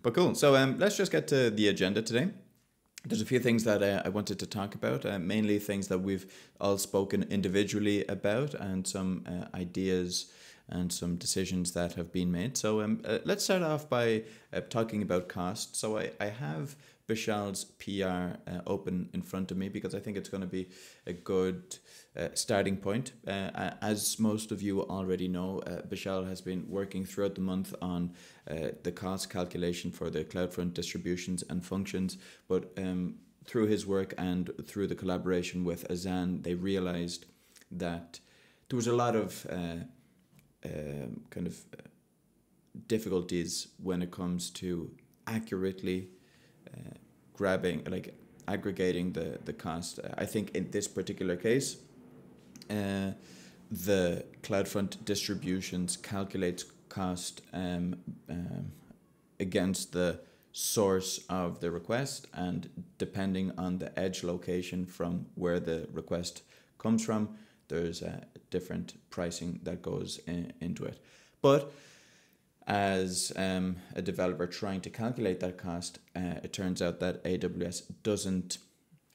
But cool. So um, let's just get to the agenda today. There's a few things that uh, I wanted to talk about, uh, mainly things that we've all spoken individually about, and some uh, ideas and some decisions that have been made. So um, uh, let's start off by uh, talking about cost. So I, I have Bishal's PR uh, open in front of me because I think it's going to be a good uh, starting point. Uh, as most of you already know, uh, Bishal has been working throughout the month on uh, the cost calculation for the CloudFront distributions and functions, but um, through his work and through the collaboration with Azan, they realized that there was a lot of uh, um, kind of uh, difficulties when it comes to accurately grabbing, like aggregating the, the cost. I think in this particular case, uh, the CloudFront distributions calculates cost um, um, against the source of the request and depending on the edge location from where the request comes from there's a different pricing that goes in, into it but as um, a developer trying to calculate that cost, uh, it turns out that AWS doesn't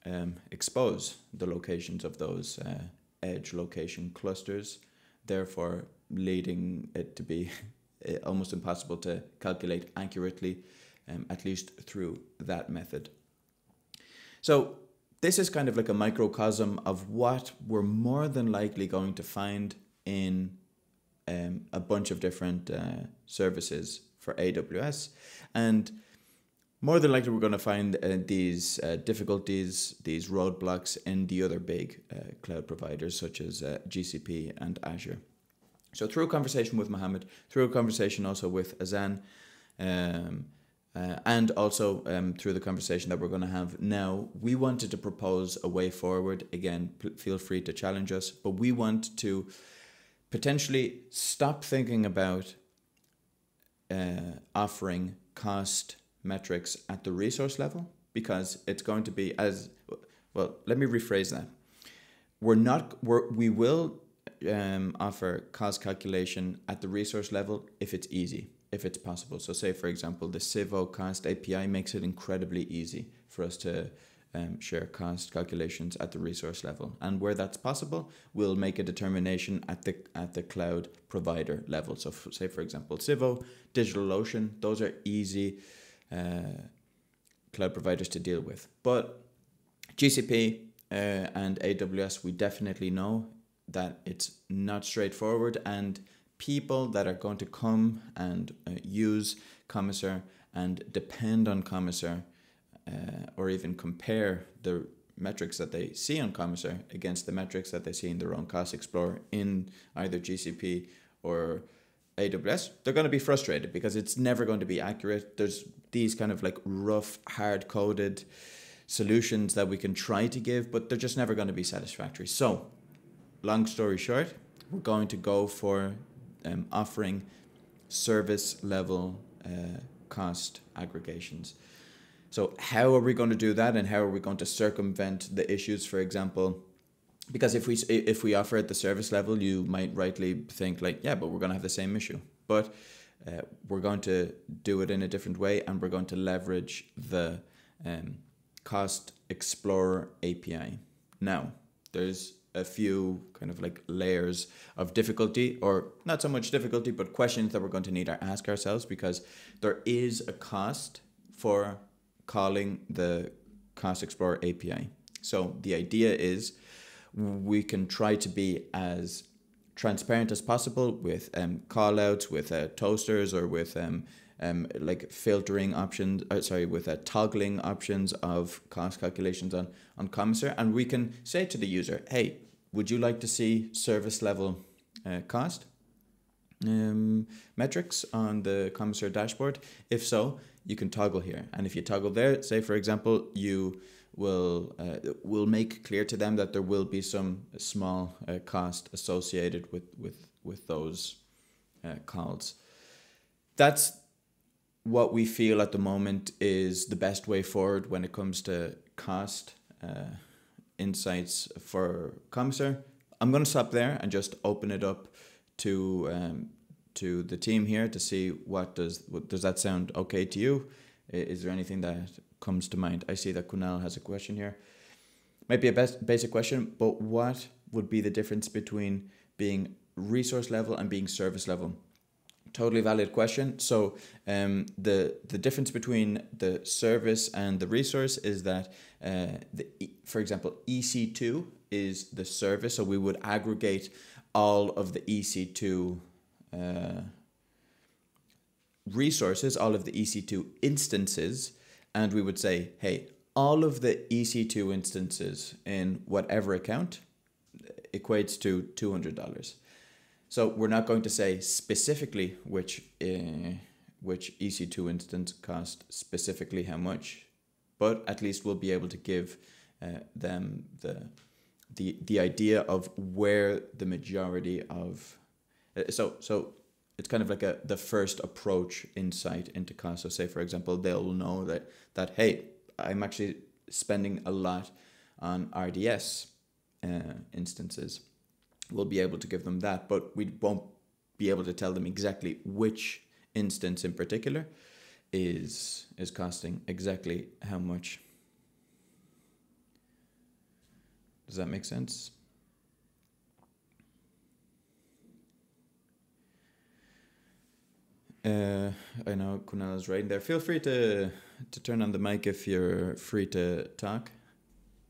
um, expose the locations of those uh, edge location clusters, therefore leading it to be almost impossible to calculate accurately, um, at least through that method. So this is kind of like a microcosm of what we're more than likely going to find in um, a bunch of different uh, services for AWS. And more than likely, we're going to find uh, these uh, difficulties, these roadblocks in the other big uh, cloud providers such as uh, GCP and Azure. So, through a conversation with Mohammed, through a conversation also with Azan, um, uh, and also um, through the conversation that we're going to have now, we wanted to propose a way forward. Again, feel free to challenge us, but we want to potentially stop thinking about uh, offering cost metrics at the resource level because it's going to be as well let me rephrase that. We're not we're, we will um, offer cost calculation at the resource level if it's easy if it's possible. So say for example the civo cost api makes it incredibly easy for us to um, share cost calculations at the resource level. And where that's possible, we'll make a determination at the at the cloud provider level. So, say for example, Civo, DigitalOcean, those are easy uh, cloud providers to deal with. But GCP uh, and AWS, we definitely know that it's not straightforward, and people that are going to come and uh, use Komiser and depend on Komiser uh, or even compare the metrics that they see on Komiser against the metrics that they see in their own Cost Explorer in either GCP or AWS, they're going to be frustrated because it's never going to be accurate. There's these kind of like rough, hard coded solutions that we can try to give, but they're just never going to be satisfactory. So, long story short, we're going to go for um, offering service level uh, cost aggregations. So how are we going to do that, and how are we going to circumvent the issues? For example, because if we if we offer at the service level, you might rightly think like, yeah, but we're going to have the same issue. But uh, we're going to do it in a different way, and we're going to leverage the um, Cost Explorer API. Now, there's a few kind of like layers of difficulty, or not so much difficulty, but questions that we're going to need to ask ourselves because there is a cost for calling the Cost Explorer API. So the idea is we can try to be as transparent as possible with um, callouts, with uh, toasters, or with um, um, like filtering options, uh, sorry, with uh, toggling options of cost calculations on, on Komiser. And we can say to the user, hey, would you like to see service level uh, cost um, metrics on the Komiser dashboard? If so, you can toggle here. And if you toggle there, say for example, you will uh, will make clear to them that there will be some small uh, cost associated with with with those uh, calls. That's what we feel at the moment is the best way forward when it comes to cost uh, insights for Komiser. I'm going to stop there and just open it up to um, to the team here to see what does what, does that sound okay to you? Is there anything that comes to mind? I see that Kunal has a question here. Might be a best basic question, but what would be the difference between being resource level and being service level? Totally valid question. So um, the the difference between the service and the resource is that uh, the for example EC two is the service, so we would aggregate all of the EC two uh, resources, all of the EC2 instances, and we would say, hey, all of the EC2 instances in whatever account equates to $200. So we're not going to say specifically which uh, which EC2 instance cost specifically how much, but at least we'll be able to give uh, them the the the idea of where the majority of so so it's kind of like a the first approach insight into cost. So say for example, they'll know that that hey, I'm actually spending a lot on RDS uh, instances. We'll be able to give them that, but we won't be able to tell them exactly which instance in particular is is costing exactly how much. Does that make sense? Uh, I know Kunal is right there. Feel free to to turn on the mic if you're free to talk.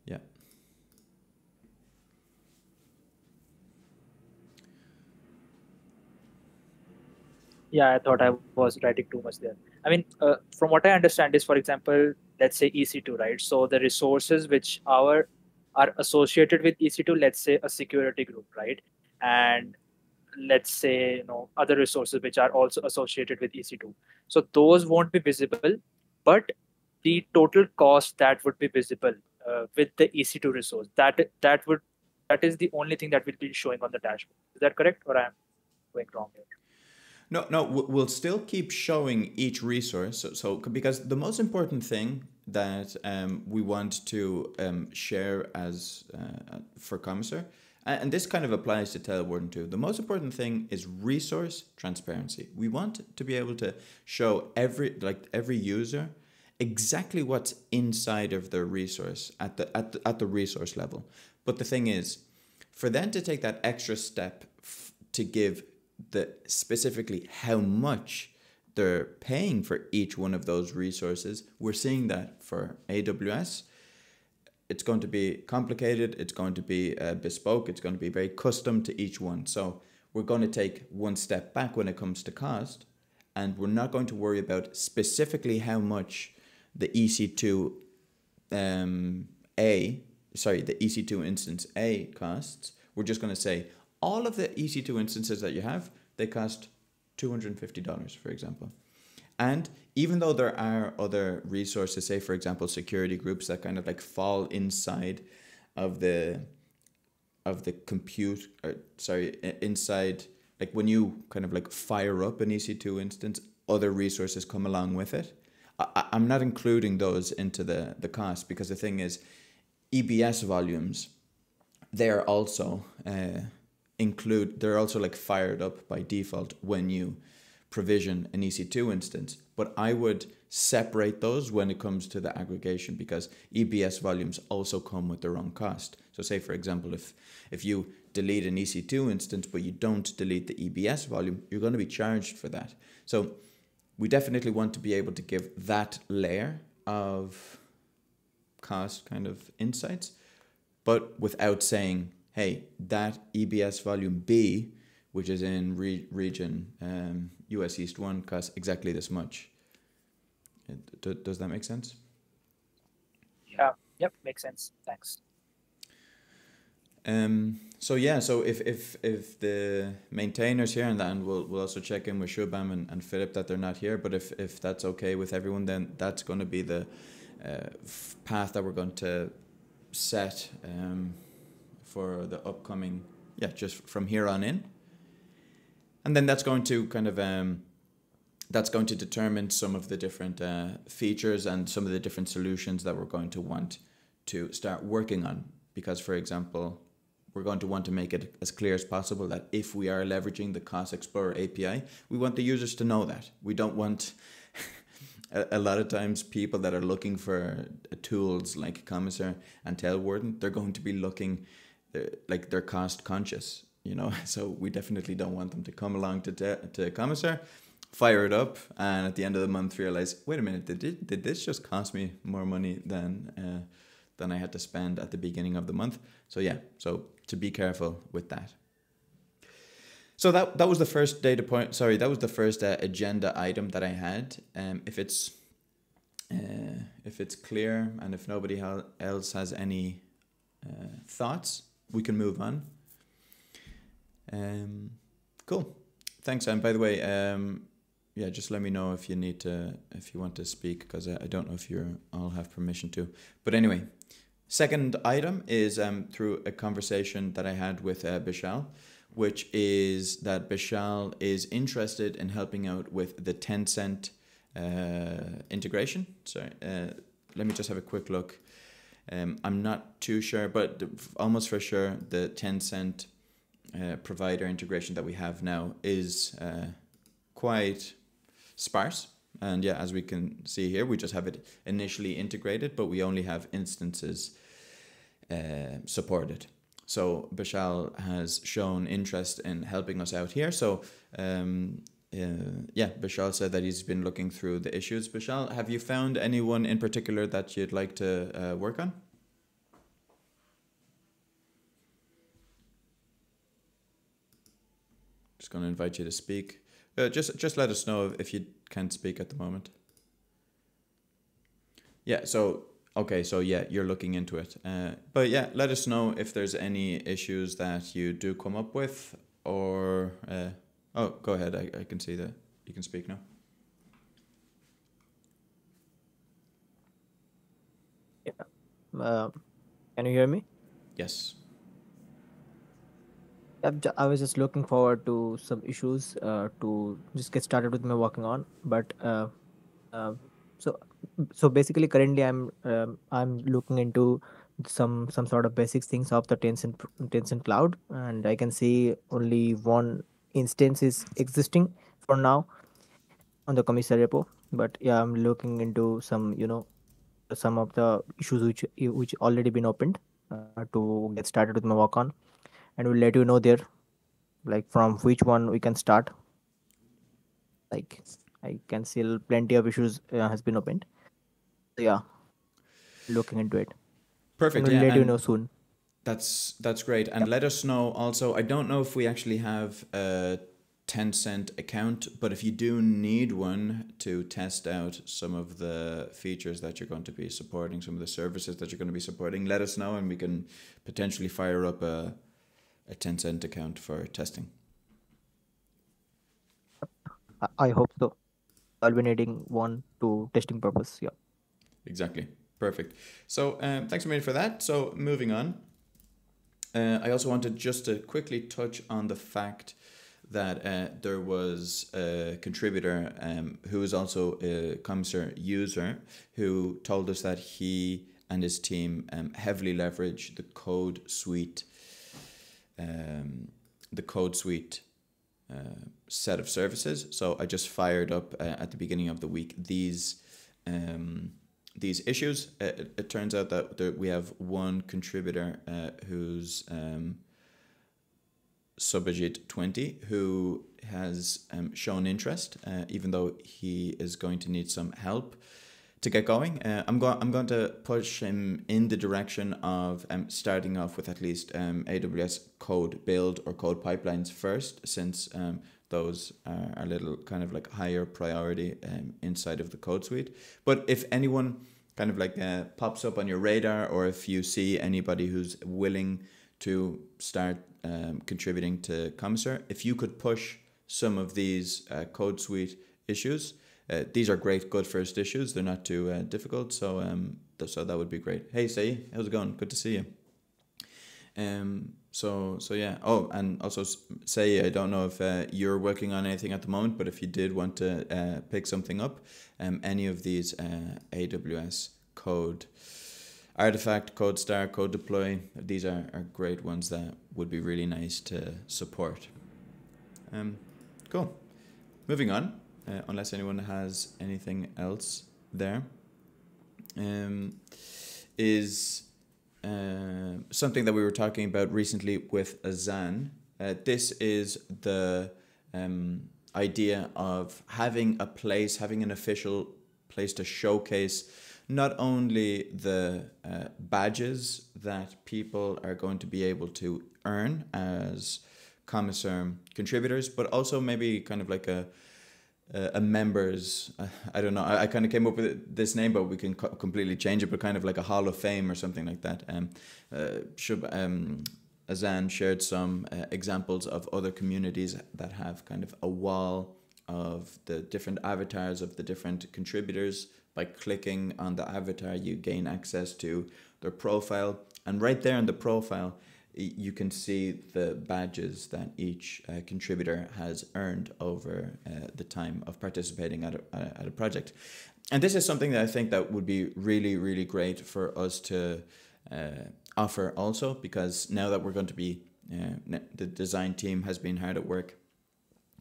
Yeah. Yeah, I thought I was writing too much there. I mean, uh, from what I understand is, for example, let's say EC2, right? So the resources which our are associated with EC2, let's say a security group, right? And let's say you know other resources which are also associated with ec2 so those won't be visible but the total cost that would be visible uh, with the ec2 resource that that would that is the only thing that will be showing on the dashboard. Is that correct or i'm going wrong here? No no we'll still keep showing each resource. So, so because the most important thing that um, we want to um, share as uh, for Komiser and this kind of applies to Tailwarden too. The most important thing is resource transparency. We want to be able to show every like every user exactly what's inside of their resource at the at the, at the resource level. But the thing is, for them to take that extra step to give the specifically how much they're paying for each one of those resources, we're seeing that for AWS it's going to be complicated, it's going to be uh, bespoke, it's going to be very custom to each one. So we're going to take one step back when it comes to cost, and we're not going to worry about specifically how much the EC2 um, A, sorry, the EC2 instance A costs. We're just going to say all of the EC2 instances that you have, they cost $250, for example. And even though there are other resources, say for example security groups that kind of like fall inside of the of the compute or sorry inside like when you kind of like fire up an EC2 instance, other resources come along with it. I, I'm not including those into the, the cost because the thing is, EBS volumes, they're also uh, include, they're also like fired up by default when you provision an EC2 instance, but I would separate those when it comes to the aggregation because EBS volumes also come with their own cost. So say for example, if, if you delete an EC2 instance, but you don't delete the EBS volume, you're going to be charged for that. So we definitely want to be able to give that layer of cost kind of insights, but without saying, hey, that EBS volume B which is in re- region um, US East 1 costs exactly this much. Does that make sense? Yeah, yep, makes sense. Thanks. Um, so yeah, so if, if if the maintainers here and then we'll we'll also check in with Shubham and, and Philip that they're not here, but if, if that's okay with everyone, then that's going to be the uh, f- path that we're going to set um, for the upcoming yeah just from here on in and then that's going to kind of um, that's going to determine some of the different uh, features and some of the different solutions that we're going to want to start working on. Because, for example, we're going to want to make it as clear as possible that if we are leveraging the Cost Explorer API, we want the users to know that. We don't want a, lot of times people that are looking for tools like Komiser and Tailwarden, they're going to be looking uh, like they're cost conscious, you know. So we definitely don't want them to come along to to Komiser, fire it up, and at the end of the month realize, wait a minute, did did this just cost me more money than uh, than I had to spend at the beginning of the month? So yeah, so to be careful with that. So that that was the first data point. Sorry, that was the first uh, agenda item that I had. Um, if it's uh, if it's clear and if nobody else has any uh, thoughts, we can move on. Um, cool. Thanks. And by the way, um, yeah, just let me know if you need to if you want to speak because I, I don't know if you all have permission to. But anyway, second item is um, through a conversation that I had with uh, Bishal which is that Bishal is interested in helping out with the Tencent uh, integration. Sorry, uh, let me just have a quick look. Um, I'm not too sure, but almost for sure, the Tencent uh, provider integration that we have now is uh, quite sparse. And yeah, as we can see here, we just have it initially integrated, but we only have instances uh, supported. So Bishal has shown interest in helping us out here. So um, uh, yeah, Bishal said that he's been looking through the issues. Bishal, have you found anyone in particular that you'd like to uh, work on? Just going to invite you to speak. Uh, just just let us know if you can't speak at the moment. Yeah, so Okay, so yeah, you're looking into it. Uh, but yeah, let us know if there's any issues that you do come up with, or uh, oh, go ahead. I, I can see that you can speak now. Yeah. Uh, can you hear me? Yes. I was just looking forward to some issues uh, to just get started with my working on, but uh, uh, so so basically currently i'm um, i'm looking into some some sort of basic things of the tencent tencent cloud and i can see only one instance is existing for now on the komiser repo but yeah i'm looking into some you know some of the issues which which already been opened uh, to get started with my work on and we'll let you know there like from which one we can start like I can see plenty of issues uh, has been opened. So yeah, looking into it. Perfect. we'll yeah, let you know soon. That's that's great, and let us know also. I don't know if we actually have a Tencent account, but if you do need one to test out some of the features that you're going to be supporting, some of the services that you're going to be supporting, let us know, and we can potentially fire up a a Tencent account for testing. I hope so alternating one to testing purpose. Yeah. Exactly. Perfect. So um, thanks a million for that. So moving on, uh, I also wanted just to quickly touch on the fact that uh, there was a contributor um, who is also a Komiser user who told us that he and his team um, heavily leverage the code suite um, the code suite uh, set of services. So I just fired up uh, at the beginning of the week these um, these issues. Uh, it, it, turns out that there, we have one contributor uh, who's um, Subajit twenty who has um, shown interest, uh, even though he is going to need some help to get going. Uh, I'm going. I'm going to push him in the direction of um, starting off with at least um, AWS code build or code pipelines first, since um, those are a little kind of like higher priority um, inside of the code suite. But if anyone kind of like uh, pops up on your radar, or if you see anybody who's willing to start um, contributing to Komiser, if you could push some of these uh, code suite issues uh, these are great, good first issues. They're not too uh, difficult, so um, th- so that would be great. Hey, say, how's it going? Good to see you. Um, so so yeah. Oh, and also say I don't know if uh, you're working on anything at the moment, but if you did want to uh, pick something up, um, any of these uh, AWS code Artifact, CodeStar, Code Deploy. These are, are great ones that would be really nice to support. Um, cool. Moving on, uh, unless anyone has anything else there, um, is uh, something that we were talking about recently with Azan. Uh, this is the um, idea of having a place, having an official place to showcase not only the uh, badges that people are going to be able to earn as Komiser contributors, but also maybe kind of like a a members uh, i don't know i, I kind of came up with this name but we can co- completely change it but kind of like a hall of fame or something like that. Um uh, Shub, um azan shared some uh, examples of other communities that have kind of a wall of the different avatars of the different contributors. By clicking on the avatar you gain access to their profile. And right there in the profile you can see the badges that each uh, contributor has earned over uh, the time of participating at a, at a project. And this is something that I think that would be really, really great for us to uh, offer also, because now that we're going to be, uh, the design team has been hard at work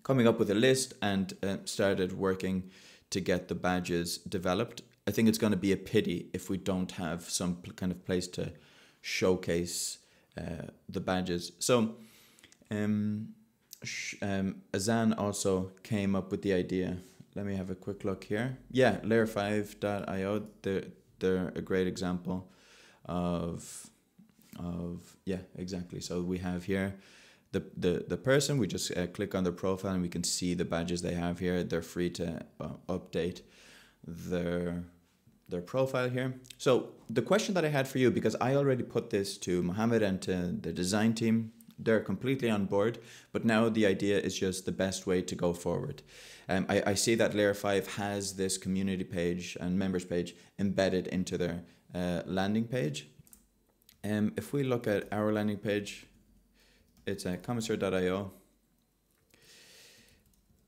coming up with a list and uh, started working to get the badges developed. I think it's going to be a pity if we don't have some kind of place to showcase uh, the badges. So, um, um, Azan also came up with the idea. Let me have a quick look here. Yeah, layer5.io, they're, they're a great example of, of yeah, exactly. So we have here the, the, the person, we just uh, click on their profile and we can see the badges they have here. They're free to uh, update their their profile here. So the question that I had for you, because I already put this to Mohammed and to the design team, they're completely on board, but now the idea is just the best way to go forward. Um, I, I see that Layer 5 has this community page and members page embedded into their uh, landing page. Um, if we look at our landing page, it's at komiser.io,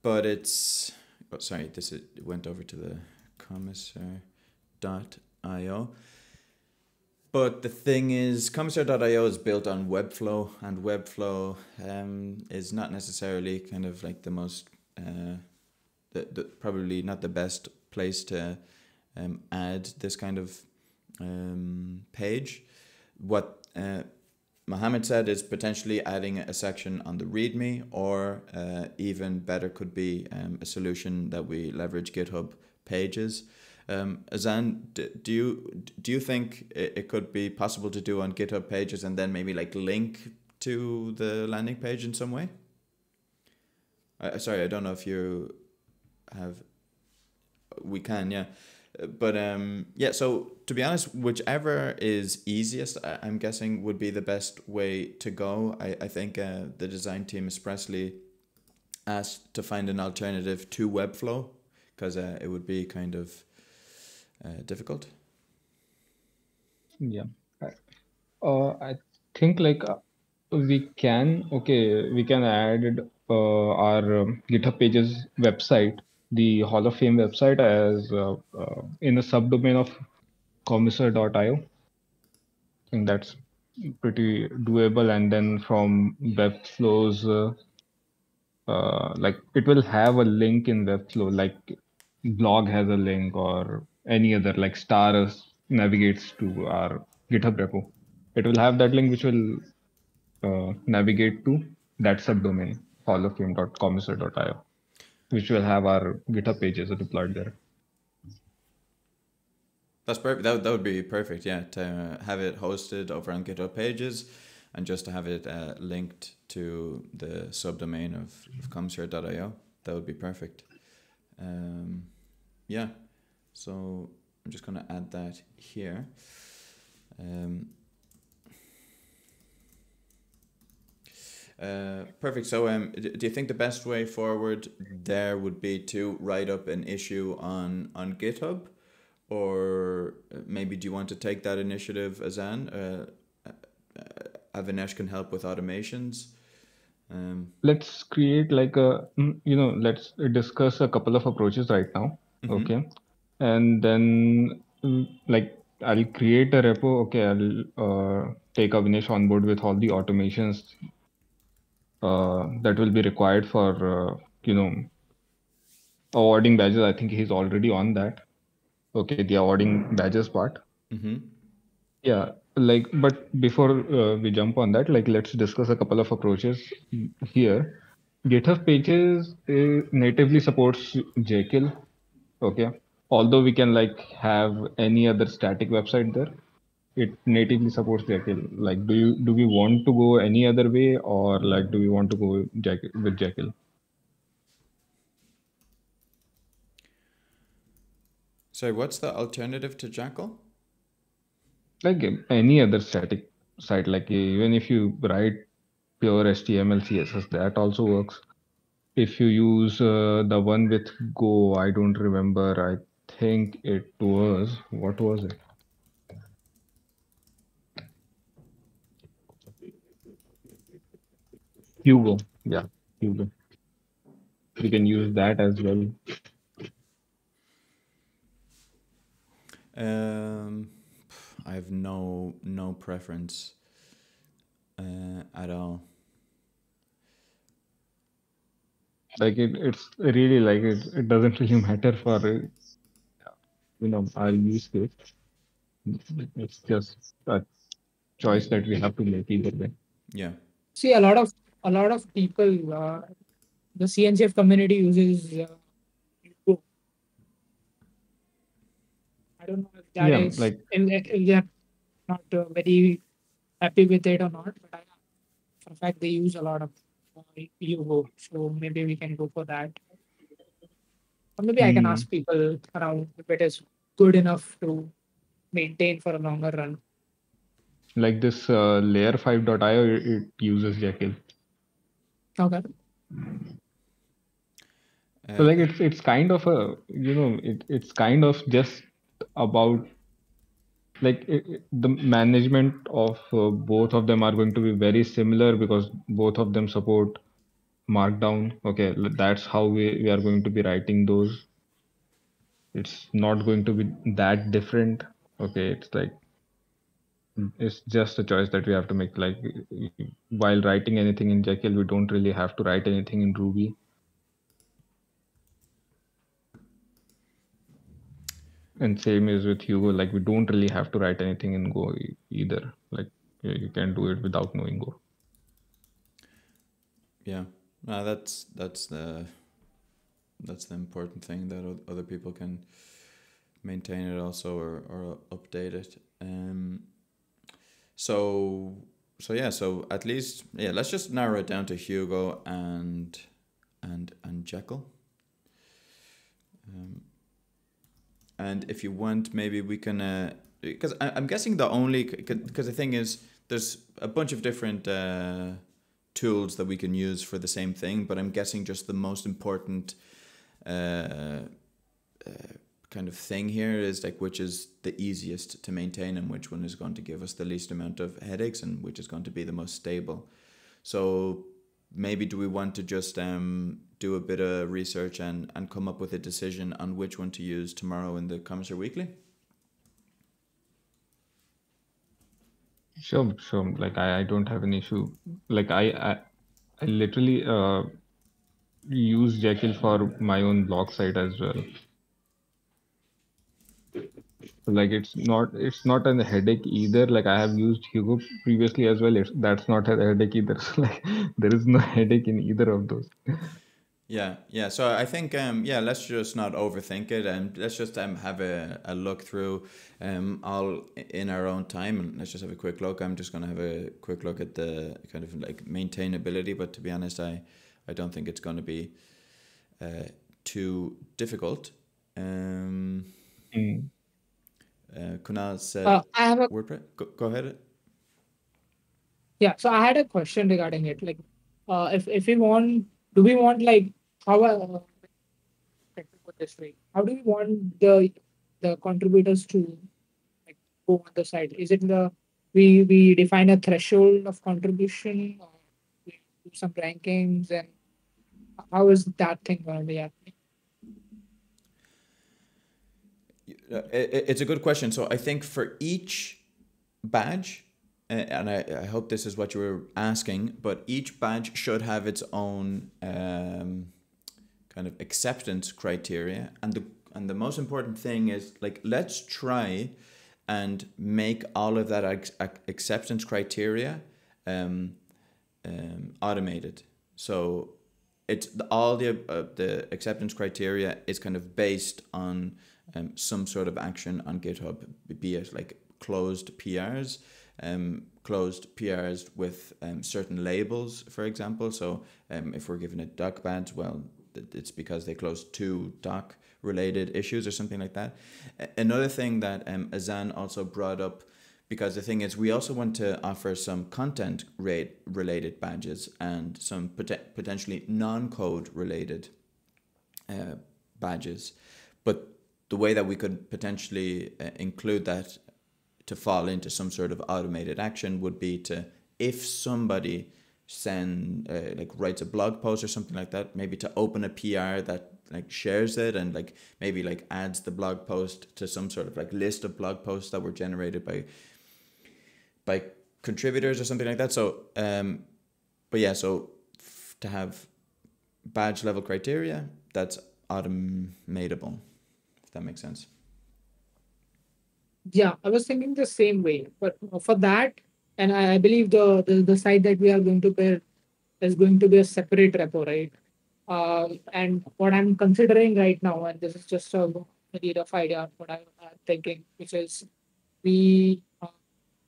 but it's, oh, sorry, this is, went over to the komiser komiser.io. But the thing is, komiser.io is built on Webflow, and Webflow um, is not necessarily kind of like the most, uh, the, the, probably not the best place to um, add this kind of um, page. What uh, Mohammed said is potentially adding a section on the README, or uh, even better could be um, a solution that we leverage GitHub pages. Um, Azan, do you do you think it could be possible to do on GitHub pages and then maybe like link to the landing page in some way? I, sorry, I don't know if you have. We can, yeah, but um, yeah. So to be honest, whichever is easiest, I'm guessing would be the best way to go. I I think uh, the design team expressly asked to find an alternative to Webflow because uh, it would be kind of uh, difficult? Yeah, uh, I think like uh, we can okay we can add uh, our um, GitHub pages website, the Hall of Fame website, as uh, in a subdomain of komiser.io. I think that's pretty doable, and then from Webflow's uh, like it will have a link in Webflow, like blog has a link or any other like star navigates to our GitHub repo. It will have that link which will uh, navigate to that subdomain halloffame.komiser.io, which will have our GitHub pages deployed there. That's perfect. That, that would be perfect. Yeah, to have it hosted over on GitHub pages, and just to have it uh, linked to the subdomain of, of komiser.io. That would be perfect. Um, yeah, so I'm just going to add that here. Um, uh, perfect. So, um, do you think the best way forward there would be to write up an issue on on GitHub, or uh, maybe do you want to take that initiative, Azan? Uh, uh, Avinesh can help with automations. Um, let's create like a mm, you know let's discuss a couple of approaches right now. Mm-hmm. Okay and then mm, like I'll create a repo. Okay, I'll uh, take Avnish on board with all the automations uh, that will be required for uh, you know awarding badges. I think he's already on that. Okay, the awarding badges part. Mm-hmm. Yeah, like but before uh, we jump on that, like let's discuss a couple of approaches here. GitHub Pages uh, natively supports Jekyll. Okay, although we can like have any other static website there, it natively supports Jekyll. Like, do you do we want to go any other way, or like do we want to go with Jekyll? so what's the alternative to Jekyll? Like any other static site, like even if you write pure HTML, CSS, that also works. If you use uh, the one with Go, I don't remember. I think it was what was it? Hugo, yeah, Hugo. We can use that as well. Um, I have no no preference uh, at all. Like it, it's really like it. It doesn't really matter for you know our use case. It's just a choice that we have to make either way. Yeah. See, a lot of a lot of people, uh, the CNCF community uses uh, I don't know if that Yeah, is like- if, if they're not uh, very happy with it or not, but I, for a fact they use a lot of uh, Hugo, so maybe we can go for that. Or maybe I can Hmm. ask people around if it is good enough to maintain for a longer run. Like this uh, layer5.io, it, it uses Jekyll. Okay. So like it's it's kind of a you know it it's kind of just about like it- the management of uh, both of them are going to be very similar because both of them support markdown okay that's how we, we are going to be writing those it's not going to be that different okay it's like it's just a choice that we have to make like while writing anything in jekyll we don't really have to write anything in ruby And same is with Hugo. Like we don't really have to write anything in Go either. Like you can do it without knowing Go. Yeah, no, that's that's the that's the important thing that other people can maintain it also or, or update it. Um, so so yeah, so at least yeah, let's just narrow it down to Hugo and and and Jekyll. Um, and if you want, maybe we can uh because I, I'm guessing the only because the thing is there's a bunch of different uh tools that we can use for the same thing, but I'm guessing just the most important uh, uh, kind of thing here is like which is the easiest to maintain and which one is going to give us the least amount of headaches and which is going to be the most stable. So maybe do we want to just um, do a bit of research and, and come up with a decision on which one to use tomorrow in the Komiser Weekly? Sure, sure. Like I, I don't have an issue. Like I, I, I literally uh use Jekyll for my own blog site as well. Like it's not it's not a headache either. Like I have used Hugo previously as well. It's that's not a headache either. So like there is no headache in either of those. Yeah, yeah. So I think um yeah, let's just not overthink it and let's just um have a, a look through um all in our own time and let's just have a quick look. I'm just gonna have a quick look at the kind of like maintainability, but to be honest, I I don't think it's gonna be uh too difficult. Um Mm. uh, Kunal said Uh, I have a WordPress. Go, go ahead. Yeah, so I had a question regarding it. Like, uh, if if we want, do we want like how? Uh, this way. How do we want the the contributors to like go on the site? Is it the we we define a threshold of contribution, or we do some rankings, and how is that thing going to be happening? Uh, it, it's a good question. So I think for each badge, and I, I hope this is what you were asking, but each badge should have its own um, kind of acceptance criteria. And the and the most important thing is like let's try and make all of that acceptance criteria um, um, automated. So it's the, all the uh, the acceptance criteria is kind of based on um, some sort of action on GitHub, be it like closed PRs, um, closed PRs with um, certain labels, for example. So um, if we're given a doc badge, well, it's because they closed two doc related issues or something like that. Another thing that um, Azan also brought up, because the thing is, we also want to offer some content rate related badges and some pot- potentially non code related uh, badges. But the way that we could potentially uh, include that to fall into some sort of automated action would be to if somebody send uh, like writes a blog post or something like that maybe to open a pr that like shares it and like maybe like adds the blog post to some sort of like list of blog posts that were generated by by contributors or something like that. So um but yeah so f- to have badge level criteria that's automatable if that makes sense. Yeah i was thinking the same way but for that and i, believe the, the the site that we are going to build is going to be a separate repo right uh, and what i'm considering right now and this is just a really rough idea what i'm uh, thinking which is we uh,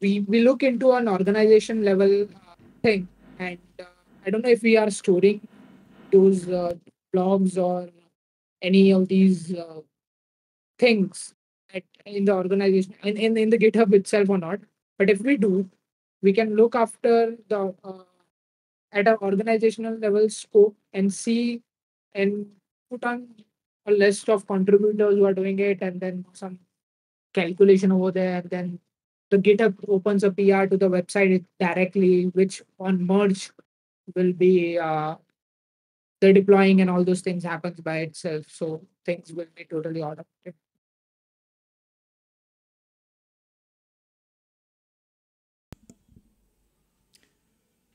we we look into an organization level uh, thing and uh, i don't know if we are storing those uh, blogs or any of these things at, in the organization in, in, in the GitHub itself or not. But if we do, we can look after the uh, at an organizational level scope and see and put on a list of contributors who are doing it and then some calculation over there. Then the GitHub opens a PR to the website directly, which on merge will be uh, the deploying and all those things happens by itself. So things will be totally automated.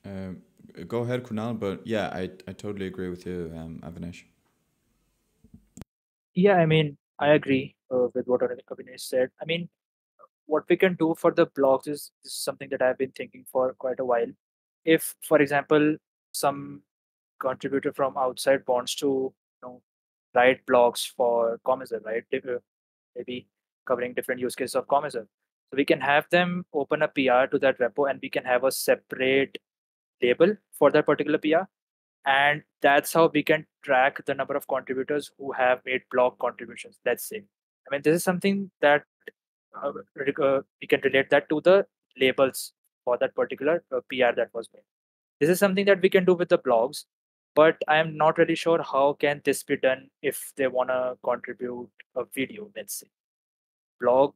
Uh, go ahead, Kunal. But yeah, I I totally agree with you, um, Avinash. Yeah, I mean, I agree uh, with what Avinash said. I mean, what we can do for the blogs is, is something that I've been thinking for quite a while. If, for example, some contributor from outside wants to you know write blogs for Komiser, right? Uh, maybe covering different use cases of Komiser. So we can have them open a PR to that repo and we can have a separate label for that particular PR. And that's how we can track the number of contributors who have made blog contributions, let's say. I mean, this is something that uh, uh we can relate that to the labels for that particular uh, PR that was made. This is something that we can do with the blogs, but I am not really sure how can this be done if they want to contribute a video, let's say. Blog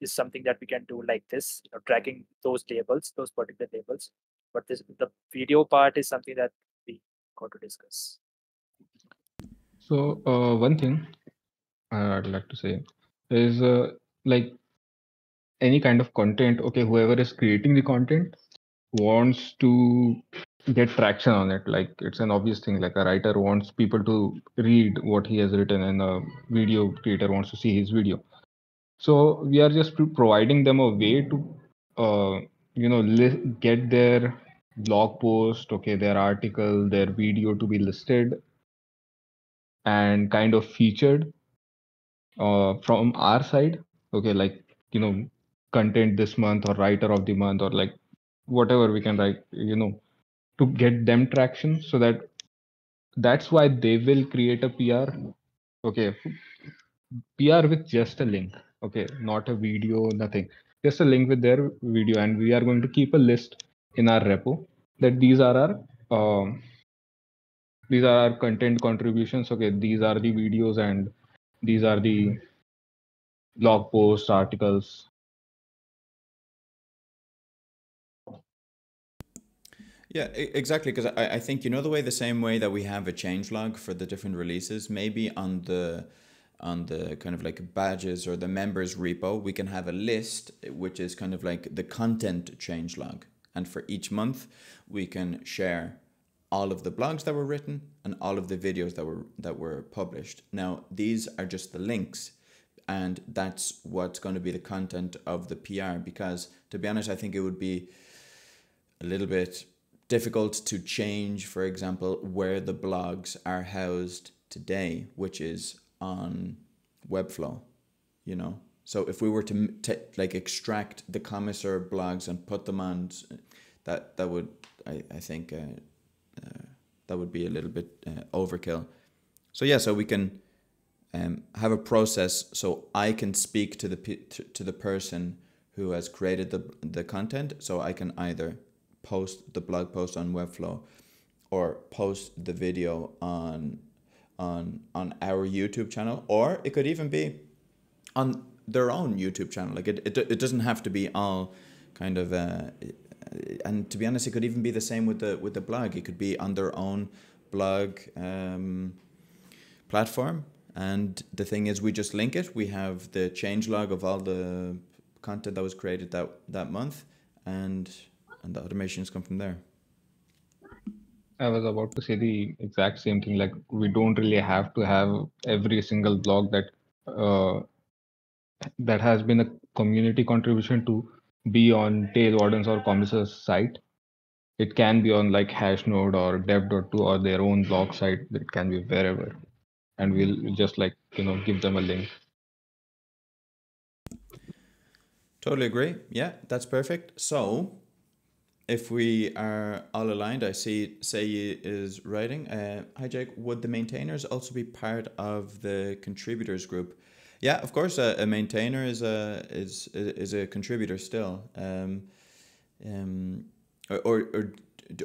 is something that we can do like this, you know, tracking those labels, those particular labels but this the video part is something that we got to discuss. So uh, one thing i'd like to say is uh, like any kind of content okay whoever is creating the content wants to get traction on it. Like it's an obvious thing like a writer wants people to read what he has written and a video creator wants to see his video. So we are just providing them a way to uh, you know li- get their blog post, okay, their article, their video to be listed and kind of featured uh, from our side. Okay, like, you know, content this month or writer of the month or like whatever we can write, you know, to get them traction so that that's why they will create a PR. Okay, PR with just a link. Okay, not a video, nothing. Just a link with their video, and we are going to keep a list in our repo that these are our um, these are our content contributions okay these are the videos and these are the blog posts articles Yeah, exactly. Because I, I think you know the way the same way that we have a change log for the different releases, maybe on the on the kind of like badges or the members repo, we can have a list which is kind of like the content change log. And for each month, we can share all of the blogs that were written and all of the videos that were that were published. Now, these are just the links and that's what's going to be the content of the PR because to be honest, I think it would be a little bit difficult to change, for example, where the blogs are housed today, which is on Webflow, you know. So if we were to t- like extract the Komiser blogs and put them on, that that would I I think uh, uh, that would be a little bit uh, overkill. So yeah, so we can um, have a process so I can speak to the to, to the person who has created the the content. So I can either post the blog post on Webflow or post the video on on on our YouTube channel, or it could even be on their own YouTube channel. Like it, it, it doesn't have to be all kind of. Uh, and to be honest, it could even be the same with the with the blog. It could be on their own blog um, platform. And the thing is, we just link it. We have the change log of all the content that was created that that month, and and the automations come from there. I was about to say the exact same thing. Like we don't really have to have every single blog that uh, that has been a community contribution to be on Tailwardens or Komiser's site. It can be on like Hashnode or Dev.to or their own blog site. It can be wherever, and we'll just like you know give them a link. Totally agree. Yeah, that's perfect. So if we are all aligned, I see Say is writing. Uh, hi Jake, would the maintainers also be part of the contributors group? Yeah, of course. A, a maintainer is a is is a contributor still. Um, um, or, or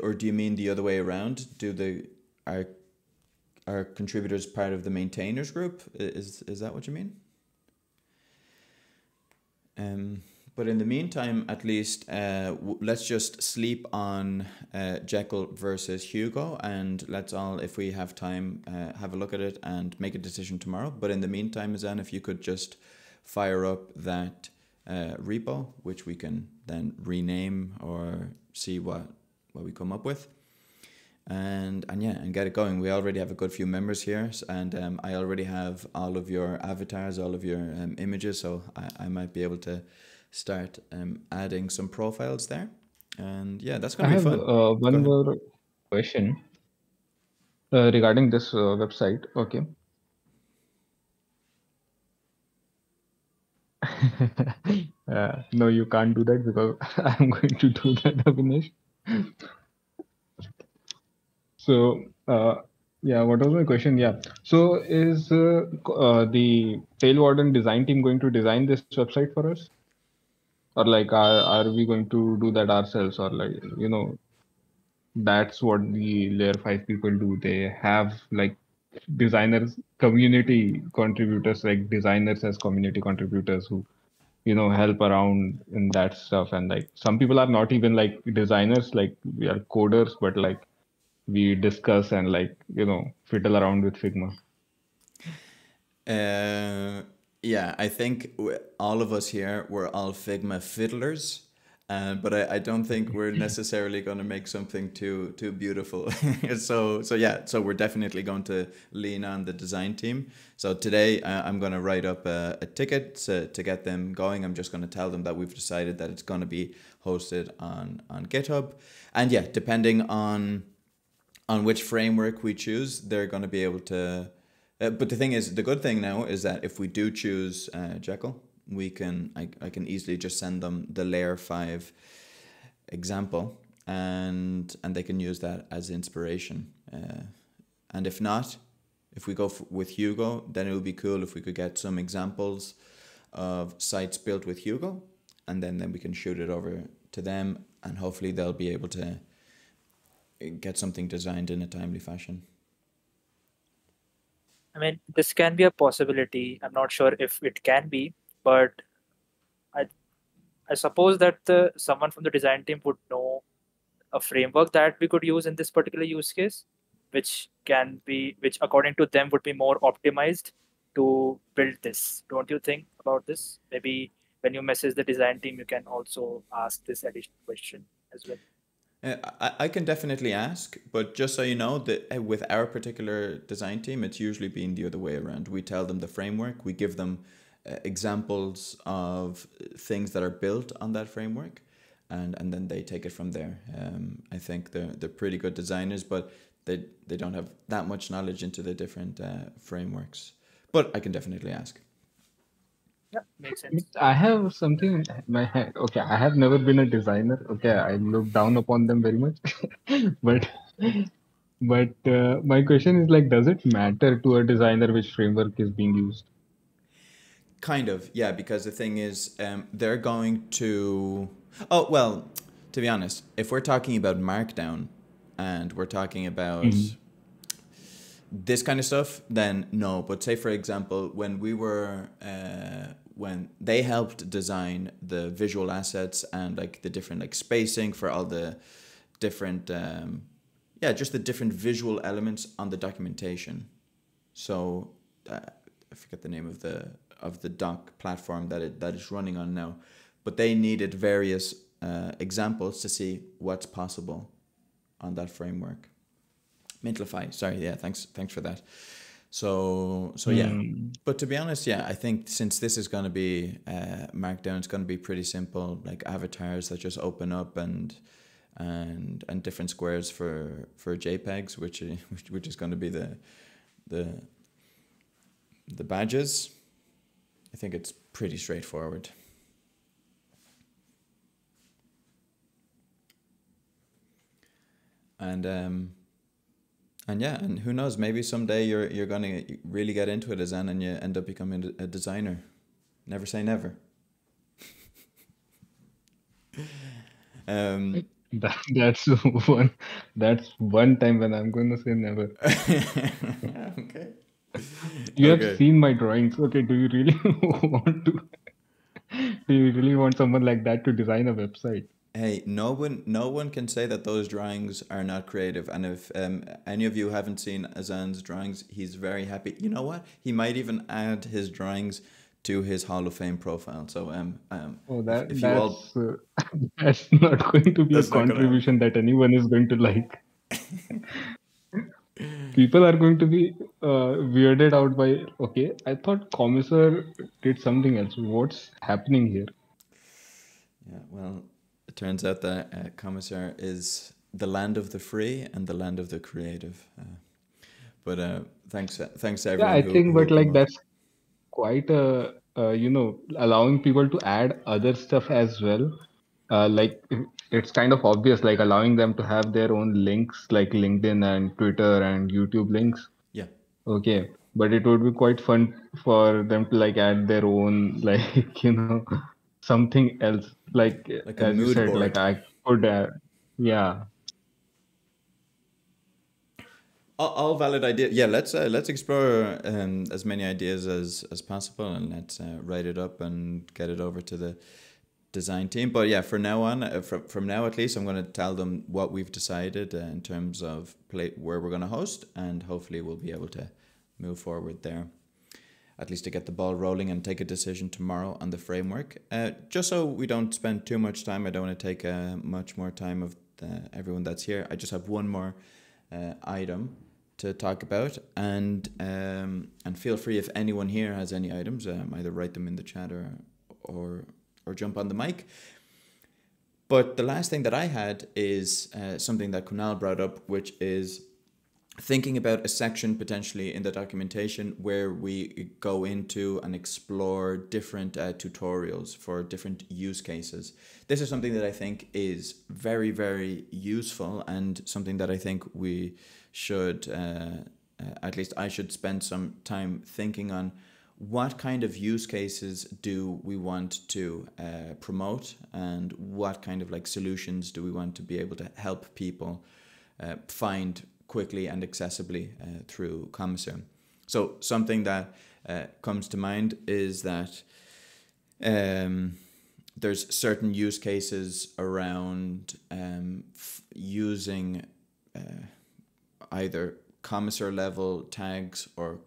or do you mean the other way around? Do the are are contributors part of the maintainers group? Is is that what you mean? Um. But in the meantime, at least, uh, let's just sleep on uh, Jekyll versus Hugo, and let's all, if we have time, uh, have a look at it and make a decision tomorrow. But in the meantime, Zan, if you could just fire up that uh, repo, which we can then rename or see what what we come up with. And and yeah, and get it going. We already have a good few members here, and um, I already have all of your avatars, all of your um, images, so I, I might be able to start um, adding some profiles there. And yeah, that's going to be have fun. uh, one more question uh, regarding this uh, website. Okay. Uh, no, you can't do that because I'm going to do that, Abhinesh. So, uh, yeah, what was my question? Yeah. So, is uh, uh, the Tailwarden design team going to design this website for us? Or like, are, are we going to do that ourselves? Or like, you know, that's what the Layer5 people do. They have like designers, community contributors, like designers as community contributors who you know help around in that stuff and like some people are not even like designers like we are coders but like we discuss and like you know fiddle around with figma Uh, yeah, I think all of us here, we're all Figma fiddlers. Uh, but I, I don't think we're necessarily going to make something too too beautiful. so so yeah, so we're definitely going to lean on the design team. So today uh, I'm going to write up a, a ticket to, to get them going. I'm just going to tell them that we've decided that it's going to be hosted on on GitHub, and yeah, depending on on which framework we choose, they're going to be able to. Uh, but the thing is, the good thing now is that if we do choose uh, Jekyll, we can I, I can easily just send them the Layer5 example, and and they can use that as inspiration. Uh, and if not, if we go with Hugo, then it would be cool if we could get some examples of sites built with Hugo, and then then we can shoot it over to them, and hopefully they'll be able to get something designed in a timely fashion. I mean, this can be a possibility. I'm not sure if it can be, but I I suppose that the someone from the design team would know a framework that we could use in this particular use case, which can be which according to them would be more optimized to build this. Don't you think about this? Maybe when you message the design team, you can also ask this additional question as well. Uh, I, I can definitely ask, but just so you know, that uh, with our particular design team, it's usually been the other way around. We tell them the framework, we give them uh, examples of things that are built on that framework, and, and then they take it from there. Um, I think they're, they're pretty good designers, but they, they don't have that much knowledge into the different uh, frameworks. But I can definitely ask. Yeah, makes sense. I have something in my head. Okay, I have never been a designer. Okay, I look down upon them very much. but but uh, my question is like, does it matter to a designer which framework is being used? Kind of, yeah. Because the thing is, um, they're going to. Oh well, to be honest, if we're talking about Markdown, and we're talking about. Mhm. This kind of stuff, then no. But say, for example, when we were, uh, when they helped design the visual assets and like the different like spacing for all the different, um, yeah, just the different visual elements on the documentation. So uh, I forget the name of the of the doc platform that it that is running on now, but they needed various uh, examples to see what's possible on that framework. Mintlify, sorry, yeah, thanks, thanks for that. So, so yeah, Hmm. but to be honest, yeah, I think since this is going to be uh, Markdown, it's going to be pretty simple, like avatars that just open up and and and different squares for for JPEGs, which which, which is going to be the the the badges. I think it's pretty straightforward. And um, and yeah, and who knows? Maybe someday you're you're gonna really get into it, as Azan, and you end up becoming a designer. Never say never. um, That, that's one. That's one time when I'm going to say never. okay. You Okay. have seen my drawings. Okay, do you really want to? Do you really want someone like that to design a website? Hey, no one, no one can say that those drawings are not creative. And if um, any of you haven't seen Azan's drawings, he's very happy. You know what? He might even add his drawings to his Hall of Fame profile. So um, um, Oh, that if you all that's uh, that's not going to be a That's not contribution that anyone is going to like. People are going to be uh, weirded out by. Okay, I thought Komiser did something else. What's happening here? Yeah, well, turns out that uh, Komiser is the land of the free and the land of the creative. Uh, but uh, thanks, uh, thanks to Yeah, I who, think, who but like up. that's quite a uh, you know allowing people to add other stuff as well. Uh, like it's kind of obvious, like allowing them to have their own links, like LinkedIn and Twitter and YouTube links. Yeah, Okay, but it would be quite fun for them to like add their own like you know something else like Like a as you said like. I could uh, yeah all, all valid ideas. Yeah, let's uh, let's explore um, as many ideas as as possible, and let's uh, write it up and get it over to the design team. But yeah, for now on, uh, from from now at least, I'm going to tell them what we've decided uh, in terms of play where we're going to host, and hopefully we'll be able to move forward there. At least to get the ball rolling and take a decision tomorrow on the framework. Uh, just so we don't spend too much time, I don't want to take uh, much more time of the, everyone that's here. I just have one more uh, item to talk about, and um, and feel free if anyone here has any items, um, either write them in the chat or or or jump on the mic. But the last thing that I had is uh, something that Kunal brought up, which is thinking about a section potentially in the documentation where we go into and explore different uh, tutorials for different use cases. This is something that I think is very, very useful and something that I think we should, uh, uh, at least I should spend some time thinking on what kind of use cases do we want to uh, promote and what kind of like solutions do we want to be able to help people uh, find quickly and accessibly uh, through Komiser. So something that uh, comes to mind is that um, there's certain use cases around um, using uh, either Komiser level tags or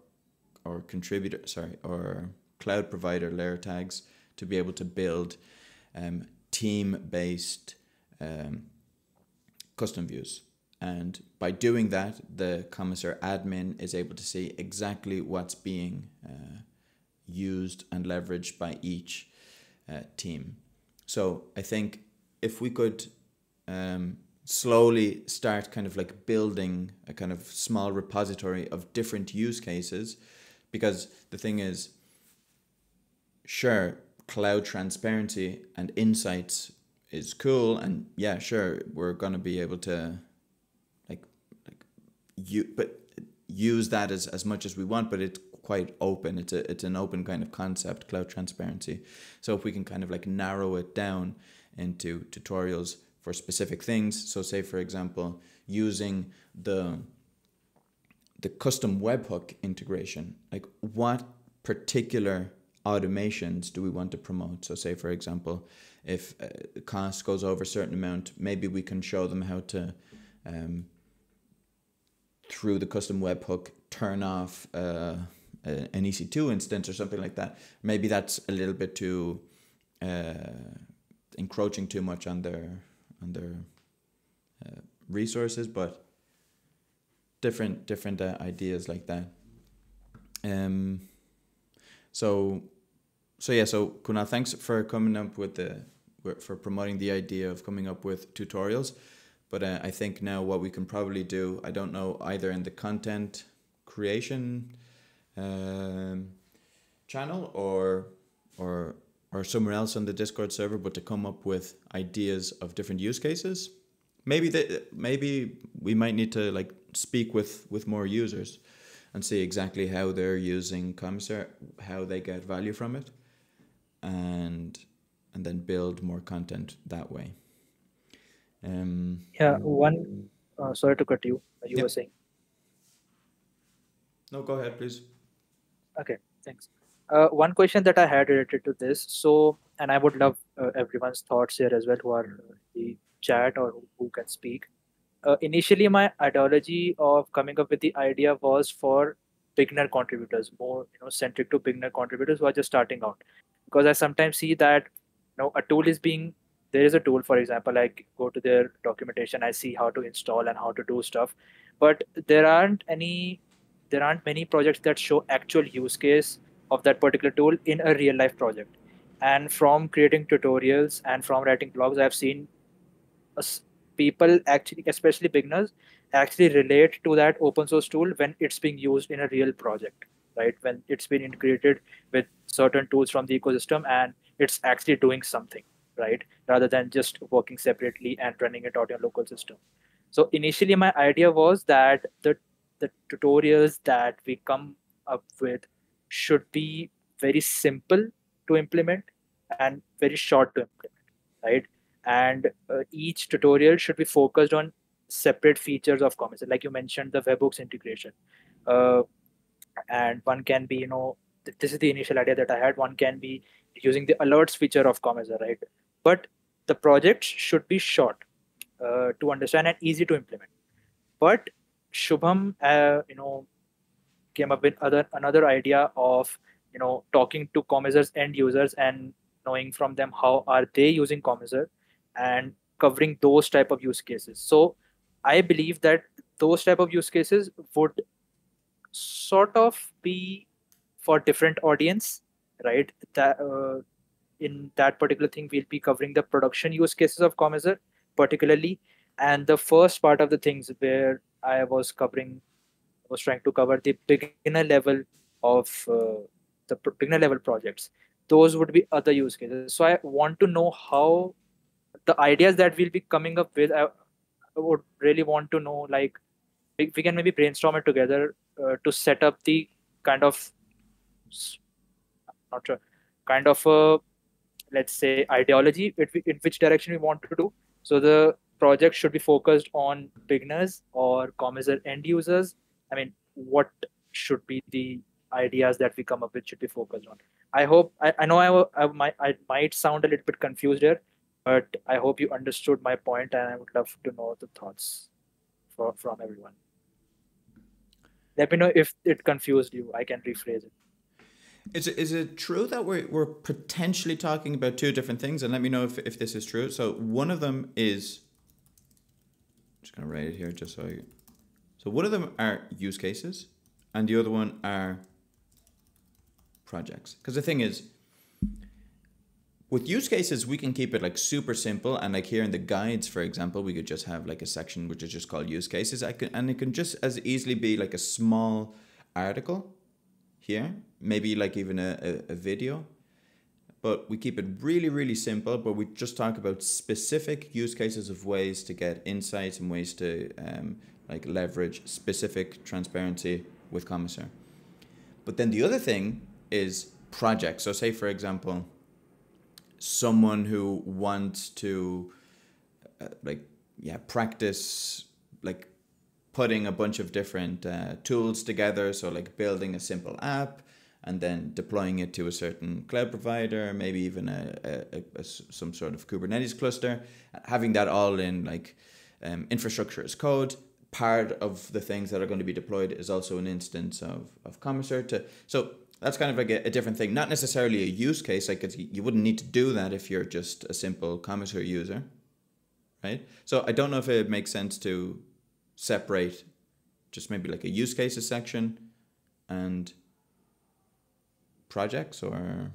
or contributor, sorry, or cloud provider layer tags to be able to build um, team based um, custom views. And by doing that, the Komiser admin is able to see exactly what's being uh, used and leveraged by each uh, team. So I think if we could um, slowly start kind of like building a kind of small repository of different use cases, because the thing is, sure, cloud transparency and insights is cool, and yeah, sure, we're gonna be able to you, but use that as, as much as we want, but it's quite open. It's a it's an open kind of concept, cloud transparency. So if we can kind of like narrow it down into tutorials for specific things. So say for example, using the the custom webhook integration, like what particular automations do we want to promote? So say for example, if uh, cost goes over a certain amount, maybe we can show them how to um, through the custom webhook turn off uh, an EC2 instance or something like that. Maybe that's a little bit too uh, encroaching too much on their on their uh, resources, but different different uh, ideas like that. Um. So, so yeah. So Kunal, thanks for coming up with the for promoting the idea of coming up with tutorials. But uh, I think now what we can probably do, I don't know, either in the content creation um, channel or or or somewhere else on the Discord server, but to come up with ideas of different use cases. Maybe that maybe we might need to like speak with with more users and see exactly how they're using Komiser, how they get value from it, and and then build more content that way. Um, yeah, one. Uh, sorry to cut you. You were saying. No, go ahead, please. Okay, thanks. Uh, one question that I had related to this. So, and I would love uh, everyone's thoughts here as well, who are in the chat or who, who can speak. Uh, initially, my ideology of coming up with the idea was for beginner contributors, more you know, centric to beginner contributors who are just starting out. Because I sometimes see that you know a tool is being there is a tool, for example, I go to their documentation, I see how to install and how to do stuff, but there aren't any there aren't many projects that show actual use case of that particular tool in a real life project. And from creating tutorials and from writing blogs, I've seen people actually, especially beginners, actually relate to that open source tool when it's being used in a real project, right? When it's been integrated with certain tools from the ecosystem and it's actually doing something, right? Rather than just working separately and running it out a local system. So initially, my idea was that the the tutorials that we come up with should be very simple to implement and very short to implement, right? And uh, each tutorial should be focused on separate features of Komiser. Like you mentioned, the webhooks integration. Uh, and one can be, you know, th- this is the initial idea that I had. One can be using the alerts feature of Komiser, right? But the projects should be short uh, to understand and easy to implement. But Shubham, uh, you know, came up with other another idea of you know talking to Komiser's end users and knowing from them how are they using Komiser and covering those type of use cases. So I believe that those type of use cases would sort of be for different audience, right? That uh, in that particular thing we'll be covering the production use cases of Komiser particularly, and the first part of the things where I was covering, was trying to cover the beginner level of uh, the beginner level projects. Those would be other use cases. So I want to know how the ideas that we'll be coming up with. I, would really want to know, like, we, can maybe brainstorm it together uh, to set up the kind of, not sure, kind of a, let's say, ideology in, which direction we want to do. So the project should be focused on beginners or Komiser end users? I mean, what should be the ideas that we come up with should be focused on? I hope I, I know I, I might I might sound a little bit confused here, but I hope you understood my point, and I would love to know the thoughts for, from everyone. let me know if it confused you. I can rephrase it. Is it, is it true that we're, we're potentially talking about two different things? And let me know if, if this is true. So one of them is, I'm just going to write it here just so you, so one of them are use cases and the other one are projects. Because the thing is, with use cases, we can keep it like super simple. And like here in the guides, for example, we could just have like a section which is just called use cases. I can, and it can just as easily be like a small article here, maybe like even a, a, a video. But we keep it really, really simple, but we just talk about specific use cases of ways to get insights and ways to um, like leverage specific transparency with Komiser. But then the other thing is projects. So say for example, someone who wants to uh, like yeah practice like putting a bunch of different uh, tools together so like building a simple app and then deploying it to a certain cloud provider maybe even a, a, a some sort of kubernetes cluster having that all in like um, infrastructure as code part of the things that are going to be deployed is also an instance of, of Komiser to so that's kind of like a, a, different thing. Not necessarily a use case. Like you wouldn't need to do that if you're just a simple Komiser user, right? So I don't know if it makes sense to separate just maybe like a use cases section and projects or.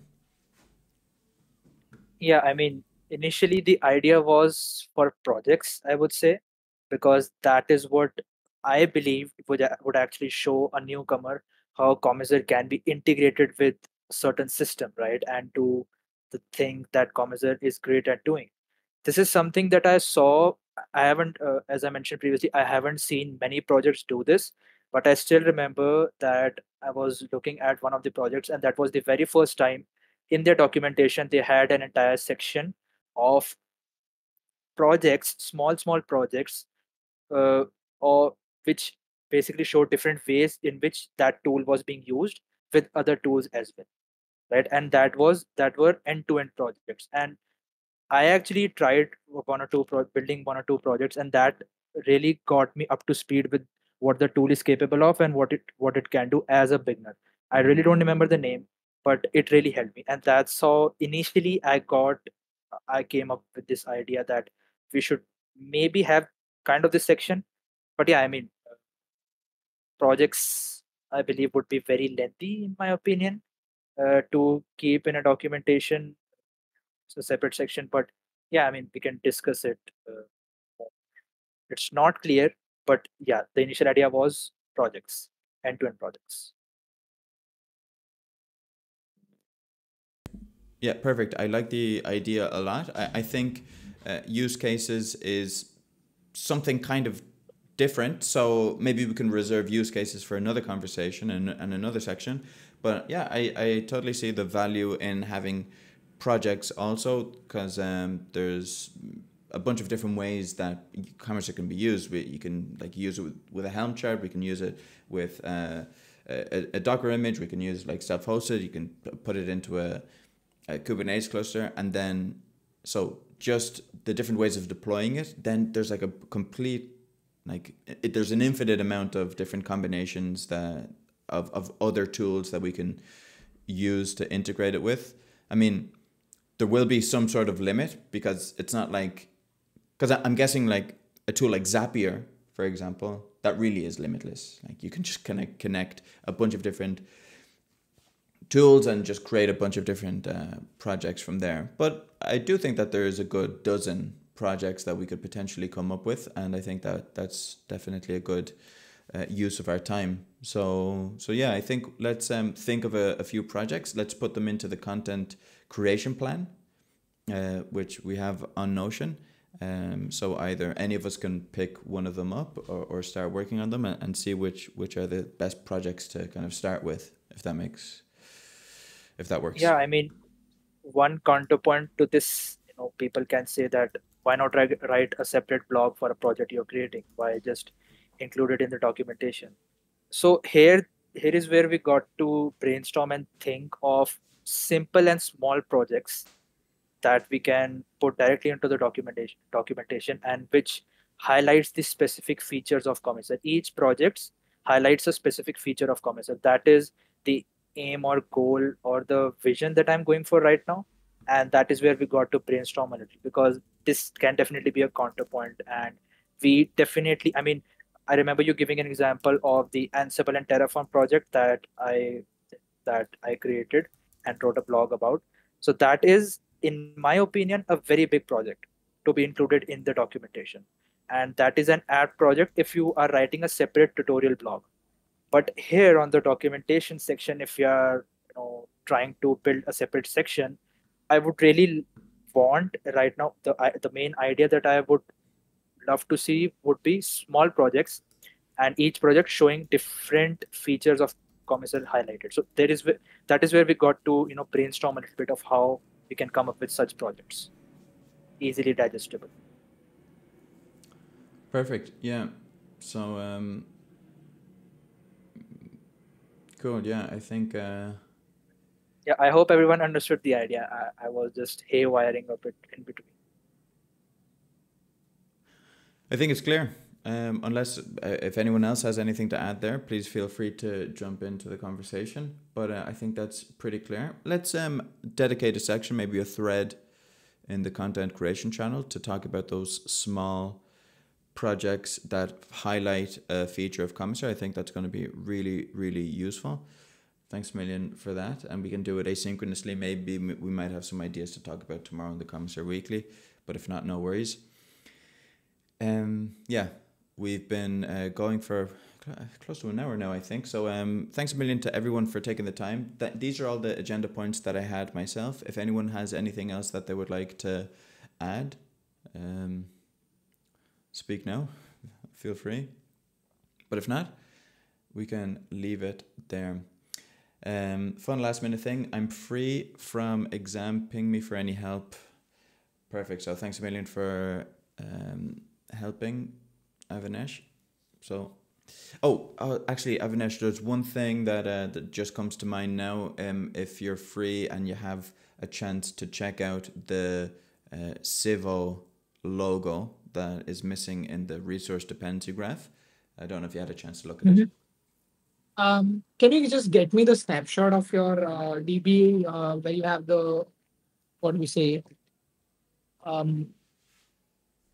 Yeah, I mean, initially the idea was for projects, I would say, because that is what I believe would would actually show a newcomer how Komiser can be integrated with certain system, right? And do the thing that Komiser is great at doing. This is something that I saw. I haven't, uh, as I mentioned previously, I haven't seen many projects do this, but I still remember that I was looking at one of the projects, and that was the very first time in their documentation they had an entire section of projects, small small projects, uh, or which basically showed different ways in which that tool was being used with other tools as well right? And that was that were end-to-end projects. And i actually tried one or two pro- building one or two projects and that really got me up to speed with what the tool is capable of and what it what it can do as a beginner. I really don't remember the name but it really helped me and that's how initially i got i came up with this idea that we should maybe have kind of this section but yeah i mean projects i believe would be very lengthy in my opinion uh, to keep in a documentation a separate section but yeah i mean we can discuss it uh, it's not clear but yeah the initial idea was projects end-to-end projects yeah perfect i like the idea a lot i, I think uh, use cases is something kind of different. So maybe we can reserve use cases for another conversation and, and another section. But yeah, I, I totally see the value in having projects also because um, there's a bunch of different ways that Komiser can be used. We, you can like use it with, with a Helm chart. We can use it with uh, a, a, Docker image. We can use like self-hosted. You can put it into a, a Kubernetes cluster, and then so just the different ways of deploying it. Then there's like a complete like it, there's an infinite amount of different combinations that of, of other tools that we can use to integrate it with i mean there will be some sort of limit because it's not like because i'm guessing like a tool like zapier for example that really is limitless like you can just connect connect a bunch of different tools and just create a bunch of different uh, projects from there but i do think that there is a good dozen projects that we could potentially come up with, and I think that that's definitely a good uh, use of our time. So so yeah, I think let's um, think of a, a few projects. Let's put them into the content creation plan, uh, which we have on Notion. Um, so either any of us can pick one of them up or, or start working on them and, and see which which are the best projects to kind of start with, if that makes if that works. Yeah, I mean, one counterpoint to this, you know, people can say that why not write a separate blog for a project you're creating why just include it in the documentation so here here is where we got to brainstorm and think of simple and small projects that we can put directly into the documentation documentation and which highlights the specific features of Komiser. Each project highlights a specific feature of Komiser. That is the aim or goal or the vision that I'm going for right now. And that is where we got to brainstorm a little because this can definitely be a counterpoint. And we definitely, I mean, I remember you giving an example of the Ansible and Terraform project that I that I created and wrote a blog about. So that is, in my opinion, a very big project to be included in the documentation. And that is an add project if you are writing a separate tutorial blog. But here on the documentation section, if you are you know, trying to build a separate section, I would really want right now the the main idea that I would love to see would be small projects and each project showing different features of komiser highlighted. So there is that is where we got to you know brainstorm a little bit of how we can come up with such projects. Easily digestible. Perfect. Yeah. So um cool. Yeah i think uh yeah i hope everyone understood the idea. I, I was just haywiring a bit in between. I think it's clear. Um, unless uh, if anyone else has anything to add there, please feel free to jump into the conversation. But uh, I think that's pretty clear. Let's um, dedicate a section, maybe a thread, in the content creation channel to talk about those small projects that highlight a feature of Komiser. I think that's going to be really, really useful. Thanks million for that. And we can do it asynchronously. Maybe we might have some ideas to talk about tomorrow in the Komiser Weekly. But if not, no worries. Um, yeah, we've been uh, going for close to an hour now, I think. So um, thanks a million to everyone for taking the time. That these are all the agenda points that I had myself. If anyone has anything else that they would like to add, um, speak now. Feel free. But if not, we can leave it there. Um, fun last minute thing. I'm free from exam. Ping me for any help. Perfect. So thanks a million for um, helping Avanesh. So, oh, uh, actually, Avanesh, there's one thing that uh, that just comes to mind now. Um, if you're free and you have a chance to check out the uh, Civo logo that is missing in the resource dependency graph, I don't know if you had a chance to look at mm-hmm. it. Um, can you just get me the snapshot of your uh, DB uh, where you have the what do we say um,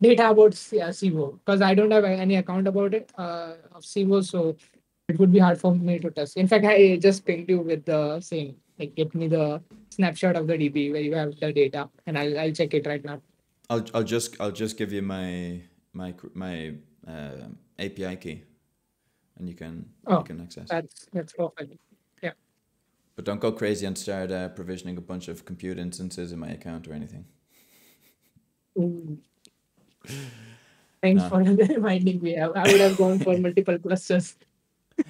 data about Civo because I don't have any account about it uh, of Civo, so it would be hard for me to test. In fact, I just pinged you with the same. Like, get me the snapshot of the DB where you have the data, and I'll I'll check it right now. I'll I'll just I'll just give you my my my uh, API key, and you can oh, you can access. That's that's perfect. Yeah. But don't go crazy and start uh, provisioning a bunch of compute instances in my account or anything. Ooh. Thanks no. for reminding me. I, would have gone for multiple clusters.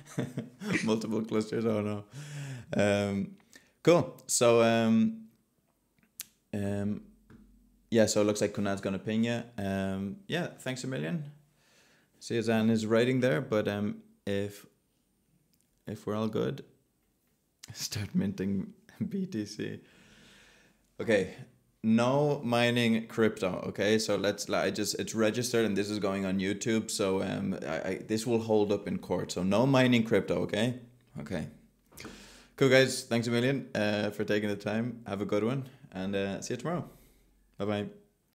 multiple clusters. Oh no. Um, cool. So um, um, yeah. So it looks like Kunal's gonna ping you. Um, yeah. Thanks a million. See, Zan is writing there, but um, if if we're all good, start minting BTC. Okay, no mining crypto okay? So let's i just it's registered and this is going on youtube. So um I, I, this will hold up in court. So no mining crypto okay? Okay. Cool guys. Thanks a million uh for taking the time. Have a good one and uh see you tomorrow. Bye bye